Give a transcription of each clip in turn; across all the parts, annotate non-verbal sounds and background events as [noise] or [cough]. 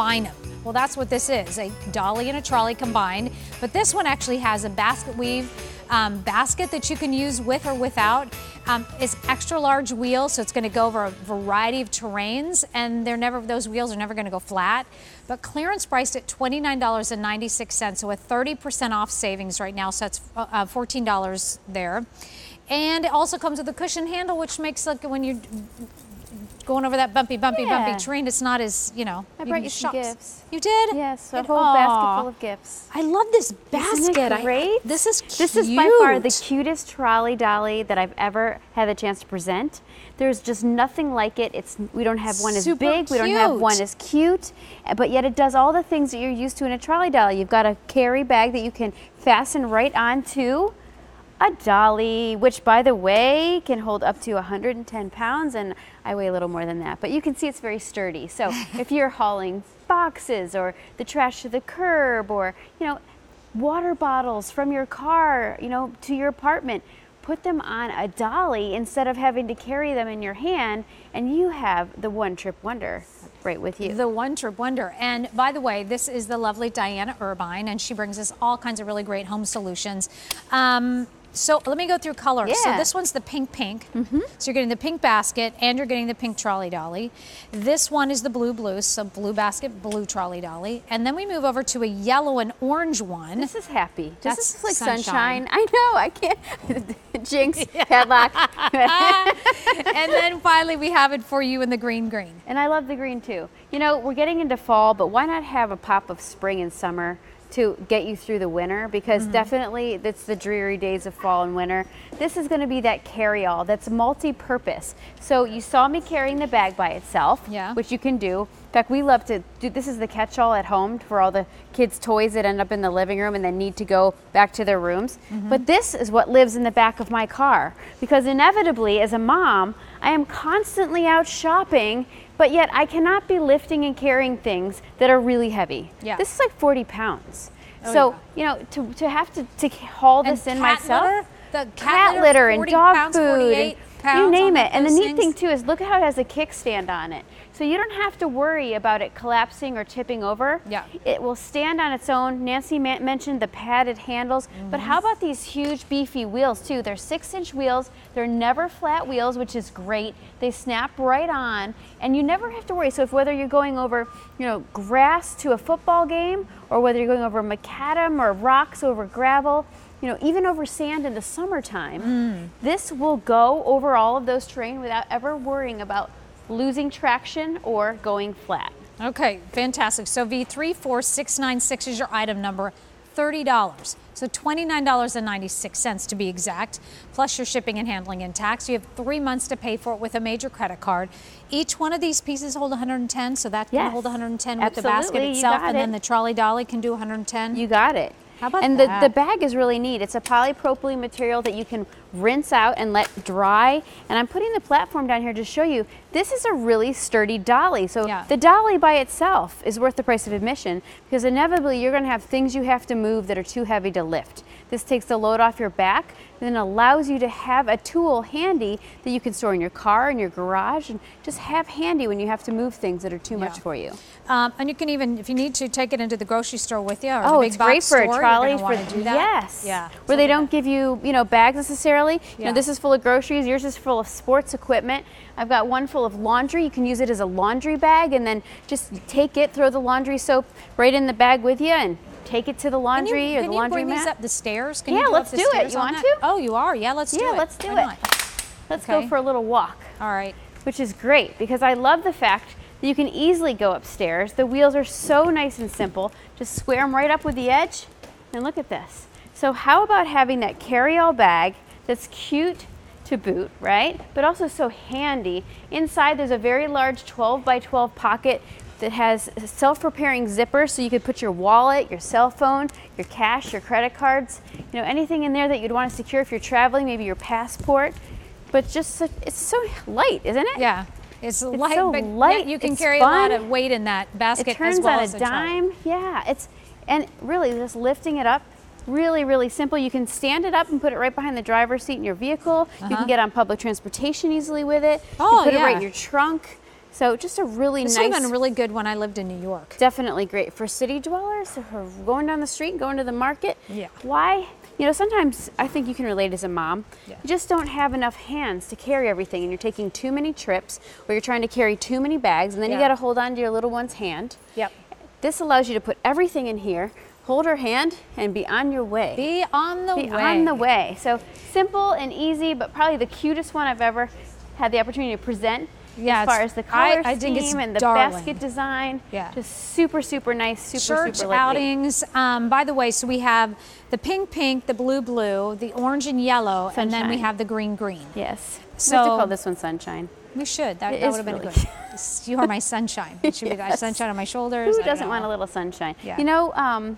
combine them. Well, that's what this is, a dolly and a trolley combined. But this one actually has a basket weave um, basket that you can use with or without. Um, it's extra large wheels, so it's going to go over a variety of terrains, and they're never those wheels are never going to go flat. But clearance priced at $29.96, so a 30% off savings right now, so that's uh, uh $14 there. And it also comes with a cushion handle, which makes like when you're going over that bumpy, bumpy, yeah. bumpy terrain, it's not as, you know. I brought you some gifts. You did? Yes, a whole Aww. basket full of gifts. I love this basket. Isn't it great? I, this is cute. This is by far the cutest trolley dolly that I've ever had the chance to present. There's just nothing like it. It's We don't have one Super as big, cute. we don't have one as cute, eh, but yet it does all the things that you're used to in a trolley dolly. You've got a carry bag that you can fasten right onto a dolly, which by the way can hold up to 110 pounds, and I weigh a little more than that. But you can see it's very sturdy. So [laughs] if you're hauling boxes or the trash to the curb, or you know, water bottles from your car, you know, to your apartment, put them on a dolly instead of having to carry them in your hand, and you have the one trip wonder right with you. The one trip wonder. And by the way, this is the lovely Diana Irvine, and she brings us all kinds of really great home solutions. Um, so let me go through colors. Yeah. So this one's the pink pink. Mm -hmm. So you're getting the pink basket and you're getting the pink trolley dolly. This one is the blue blue, so blue basket, blue trolley dolly. And then we move over to a yellow and orange one. This is happy. That's this is like sunshine. sunshine. I know, I can't. [laughs] Jinx, [laughs] padlock. [laughs] and then finally we have it for you in the green green. And I love the green too. You know, we're getting into fall, but why not have a pop of spring and summer? To get you through the winter because mm-hmm. definitely it's the dreary days of fall and winter. This is going to be that carry all that's multi purpose. So you saw me carrying the bag by itself, yeah. which you can do. In fact, we love to do this is the catch all at home for all the kids' toys that end up in the living room and then need to go back to their rooms. Mm-hmm. But this is what lives in the back of my car because inevitably, as a mom, I am constantly out shopping but yet I cannot be lifting and carrying things that are really heavy. Yeah. This is like 40 pounds. Oh, so, yeah. you know, to, to have to, to haul this and in myself. Litter, the cat, cat litter, and dog pounds, food. And you name it. And the neat things. thing too is look at how it has a kickstand on it. So you don't have to worry about it collapsing or tipping over. Yeah. It will stand on its own. Nancy mentioned the padded handles, mm-hmm. but how about these huge beefy wheels too? They're six inch wheels. They're never flat wheels, which is great. They snap right on and you never have to worry. So if whether you're going over, you know, grass to a football game or whether you're going over macadam or rocks over gravel, you know, even over sand in the summertime, mm. this will go over all of those terrain without ever worrying about losing traction or going flat. Okay, fantastic. So V34696 is your item number, $30. So $29.96 to be exact, plus your shipping and handling and tax. You have three months to pay for it with a major credit card. Each one of these pieces hold 110, so that yes. can hold 110 Absolutely. with the basket itself, and it. then the trolley dolly can do 110. You got it. How about and that? the, the bag is really neat. It's a polypropylene material that you can rinse out and let dry. And I'm putting the platform down here to show you this is a really sturdy dolly. So yeah. the dolly by itself is worth the price of admission because inevitably you're going to have things you have to move that are too heavy to lift. This takes the load off your back and then allows you to have a tool handy that you can store in your car, in your garage, and just have handy when you have to move things that are too yeah. much for you. Um, and you can even, if you need to, take it into the grocery store with you or oh, the big it's box great for store, a trolley. For do that. Yes. Yeah. Where they don't give you, you know, bags necessarily. Yeah. You know, this is full of groceries. Yours is full of sports equipment. I've got one full of laundry. You can use it as a laundry bag and then just take it, throw the laundry soap right in the bag with you, and take it to the laundry you, or the laundry mat. mat. these up the stairs? Can yeah, you let's do it. You want that? to? Oh, you are. Yeah, let's yeah, do it. Yeah, let's do Why it. Not? Let's okay. go for a little walk. All right. Which is great because I love the fact that you can easily go upstairs. The wheels are so nice and simple. Just square them right up with the edge. And look at this. So how about having that carry-all bag that's cute to boot, right? But also so handy. Inside there's a very large 12 by 12 pocket that has self-repairing zippers so you could put your wallet, your cell phone, your cash, your credit cards, you know, anything in there that you'd want to secure if you're traveling, maybe your passport. But just so, it's so light, isn't it? Yeah. It's, it's light, so but light. you can it's carry fun. a lot of weight in that basket it turns as well on as a a dime. Yeah, it's and really just lifting it up really really simple you can stand it up and put it right behind the driver's seat in your vehicle uh -huh. you can Uh-huh. get on public transportation easily with it oh, you put yeah. it right in your trunk So just a really This nice. would have been really good when I lived in New York. Definitely great for city dwellers, for going down the street, going to the market. Yeah. Why? You know, sometimes I think you can relate as a mom. Yeah. You just don't have enough hands to carry everything, and you're taking too many trips, or you're trying to carry too many bags, and then you got to hold on to your little one's hand. Yep. This allows you to put everything in here, hold her hand, and be on your way. Be on the Be way. Be on the way. So simple and easy, but probably the cutest one I've ever had the opportunity to present. Yeah, as far as the I- color I think it's scheme and the darling. basket design. Yeah. Just super, super nice, super, Church super outings. Um, by the way, so we have the pink, pink, the blue, blue, the orange and yellow, and then we have the green, green. Yes. we have to So- call this one Sunshine. We should. That, that would have been really good. [laughs] You are my sunshine. It should be [laughs] Yes. sunshine on my shoulders. Who doesn't want a little sunshine? Yeah. You know, um,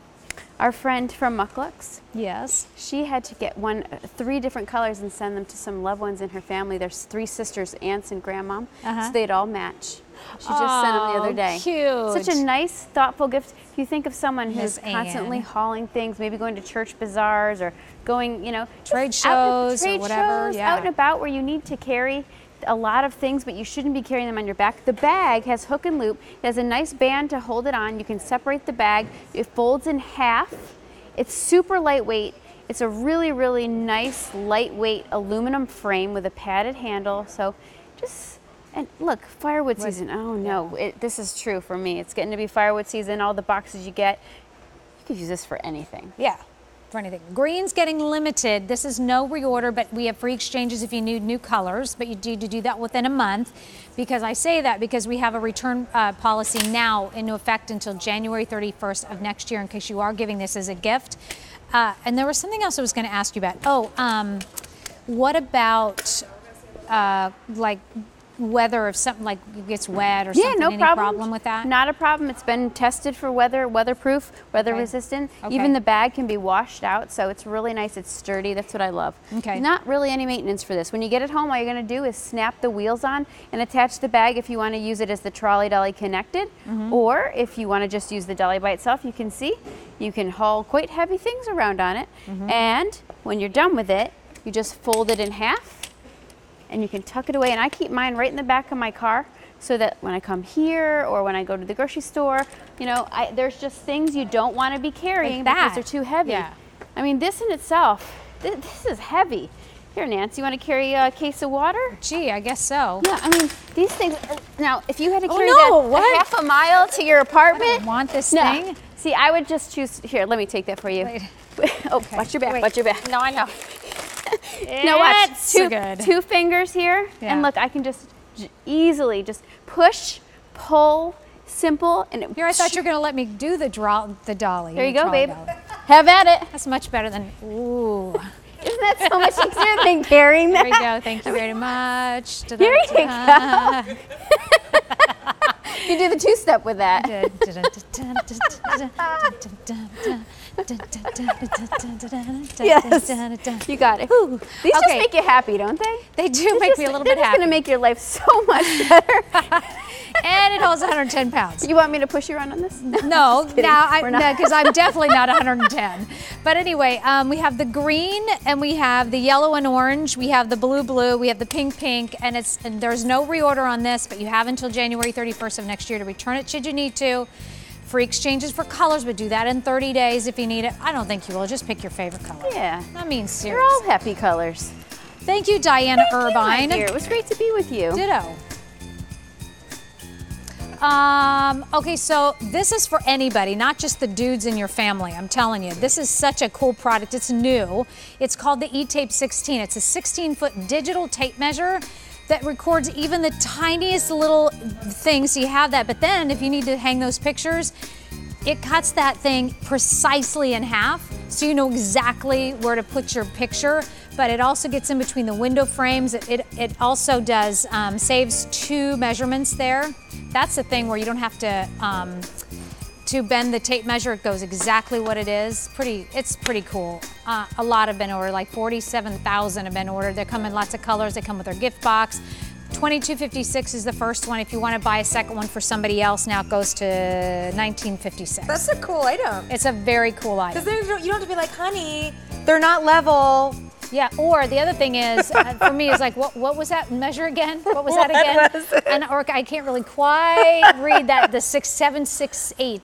our friend from Muk Luks, Yes. she had to get one, three different colors and send them to some loved ones in her family. There's three sisters, aunts, and grandmom, Uh-huh. so they'd all match. She just sent them the other Oh, day. cute. Such a nice, thoughtful gift. If you think of someone who's constantly Ann. hauling things, maybe going to church bazaars or going, you know, Trade shows or whatever, shows, yeah. out and about where you need to carry a lot of things, but you shouldn't be carrying them on your back. The bag has hook and loop. It has a nice band to hold it on. You can separate the bag. It folds in half. It's super lightweight. It's a really, really nice, lightweight aluminum frame with a padded handle. So just, and look, firewood season. Oh no, it, this is true for me. It's getting to be firewood season. All the boxes you get, you could use this for anything. Yeah. For anything. Green's getting limited. This is no reorder, but we have free exchanges if you need new colors, but you need to do that within a month. Because I say that because we have a return uh, policy now into effect until January 31st of next year in case you are giving this as a gift. Uh, and there was something else I was going to ask you about. Oh, um, what about uh, like weather if something like gets wet or Yeah, something? no Any problem. problem with that? Not a problem. It's been tested for weather, weatherproof, weather Okay. resistant. Okay. Even the bag can be washed out, so it's really nice. It's sturdy. That's what I love. Okay. Not really any maintenance for this. When you get it home, all you're going to do is snap the wheels on and attach the bag if you want to use it as the trolley dolly connected, Mm-hmm. or if you want to just use the dolly by itself. You can see you can haul quite heavy things around on it, Mm-hmm. and when you're done with it, you just fold it in half and you can tuck it away. And I keep mine right in the back of my car so that when I come here or when I go to the grocery store, you know, I, there's just things you don't want to be carrying Like because they're too heavy. Yeah. I mean, this in itself, this, this is heavy. Here, Nancy, you want to carry a case of water? Gee, I guess so. Yeah, I mean, these things. uh, Now, if you had to Oh, carry no, that what? a half a mile to your apartment, want this no. thing. See, I would just choose. Here, let me take that for you. Wait. [laughs] oh, watch your back. Wait. Watch your back. No, I know. No, watch. Two, good. two fingers here, Yeah. and look, I can just j- easily just push, pull, simple, and it, Here, I thought you were going to let me do the draw, the dolly. There you the go, babe. dolly. Have at it. That's much better than. Ooh. [laughs] Isn't that so much easier than carrying There you go. Thank you very much. [laughs] Here you go. [laughs] You do the two-step with that. [laughs] Yes. You got it. These just make you happy, don't they? They do They're make just- me a little bit happy. gonna make your life so much better. [laughs] [laughs] and it holds 110 pounds. you want me to push you around on this? No, [laughs] no, now I We're because I'm definitely not [laughs] 110. But anyway, um, we have the green and we have the yellow and orange. We have the blue blue. We have the pink pink, and it's and there's no reorder on this, but you have until January 31st of next year to return it should you need to. Free exchanges for colors, but do that in 30 days if you need it. I don't think you will. Just pick your favorite color. Yeah. I mean, They're all happy colors. Thank you, Diana Thank you, Irvine. dear. It was great to be with you. Ditto. Um, okay, so this is for anybody, not just the dudes in your family. I'm telling you, this is such a cool product. It's new. It's called the E-Tape 16. It's a 16 foot digital tape measure that records even the tiniest little things. So you have that. But then if you need to hang those pictures, it cuts that thing precisely in half so you know exactly where to put your picture but it also gets in between the window frames it, it, it also does um, saves two measurements there that's the thing where you don't have to um, to bend the tape measure it goes exactly what it is pretty it's pretty cool uh, a lot have been ordered like 47000 have been ordered they come in lots of colors they come with their gift box 2256 is the first one. If you want to buy a second one for somebody else, now it goes to 1956. That's a cool item. It's a very cool item. Because you don't have to be like, honey, they're not level. Yeah, or the other thing is, uh, for me, is like, what, what was that measure again? What was that [laughs] again? was? And or I can't really quite read that. The six, seven, six, eight.